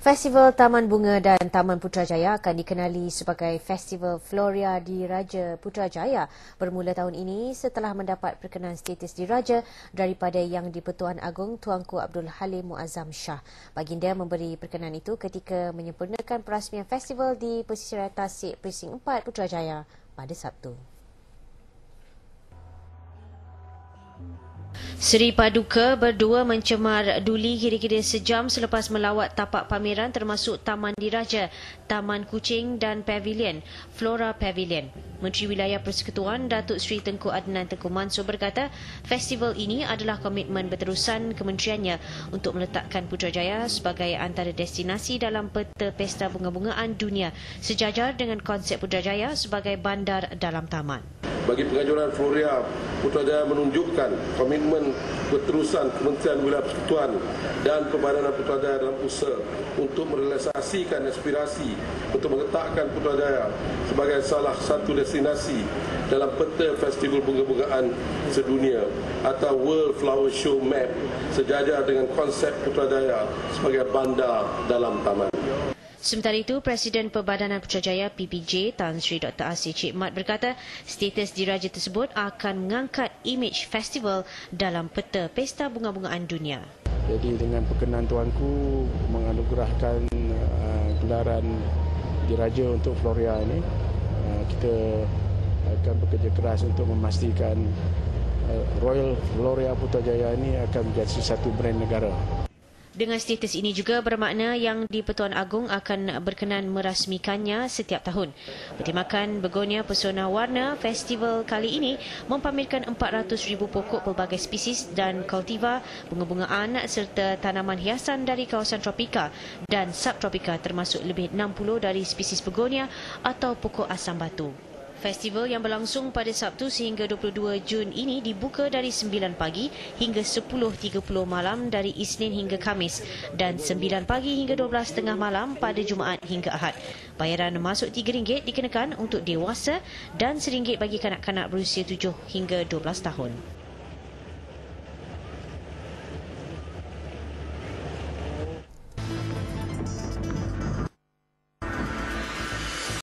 Festival Taman Bunga dan Taman Putrajaya akan dikenali sebagai Festival Floria di Raja Putrajaya bermula tahun ini setelah mendapat perkenan status diraja daripada Yang di-Pertuan Agong Tuanku Abdul Halim Muazzam Shah. Baginda memberi perkenan itu ketika menyempurnakan perasmian festival di Pesisir Tasik Presin 4 Putrajaya pada Sabtu. Seri Paduka berdua mencemar Duli kira-kira sejam selepas melawat tapak pameran termasuk Taman Diraja, Taman Kucing dan Pavilion, Flora Pavilion. Menteri Wilayah Persekutuan Datuk Seri Tengku Adnan Tengku Mansur berkata, festival ini adalah komitmen berterusan kementeriannya untuk meletakkan Putrajaya sebagai antara destinasi dalam peta pesta bunga-bungaan dunia sejajar dengan konsep Putrajaya sebagai bandar dalam taman bagi pengajuran Floria Putrajaya menunjukkan komitmen berterusan Kementerian Wilayah Persekutuan dan Perbadanan Putrajaya dalam usaha untuk merealisasikan aspirasi untuk meletakkan Putrajaya sebagai salah satu destinasi dalam peta Festival Bunga-Bungaan Sedunia atau World Flower Show Map sejajar dengan konsep Putrajaya sebagai bandar dalam taman. Sementara itu, Presiden Perbadanan Putrajaya PPJ Tan Sri Dr. Asih Cik Mat berkata status diraja tersebut akan mengangkat imej festival dalam peta Pesta Bunga-Bungaan Dunia. Jadi dengan perkenan tuanku menganugerahkan uh, gelaran diraja untuk Floria ini, uh, kita akan bekerja keras untuk memastikan uh, Royal Floria Putrajaya ini akan menjadi satu brand negara. Dengan status ini juga bermakna yang di Pertuan Agong akan berkenan merasmikannya setiap tahun. Bertemakan Begonia Pesona Warna, festival kali ini mempamerkan 400,000 pokok pelbagai spesies dan kultiva, bunga-bungaan serta tanaman hiasan dari kawasan tropika dan subtropika termasuk lebih 60 dari spesies begonia atau pokok asam batu. Festival yang berlangsung pada Sabtu sehingga 22 Jun ini dibuka dari 9 pagi hingga 10.30 malam dari Isnin hingga Kamis dan 9 pagi hingga 12.30 malam pada Jumaat hingga Ahad. Bayaran masuk RM3 dikenakan untuk dewasa dan RM1 bagi kanak-kanak berusia 7 hingga 12 tahun.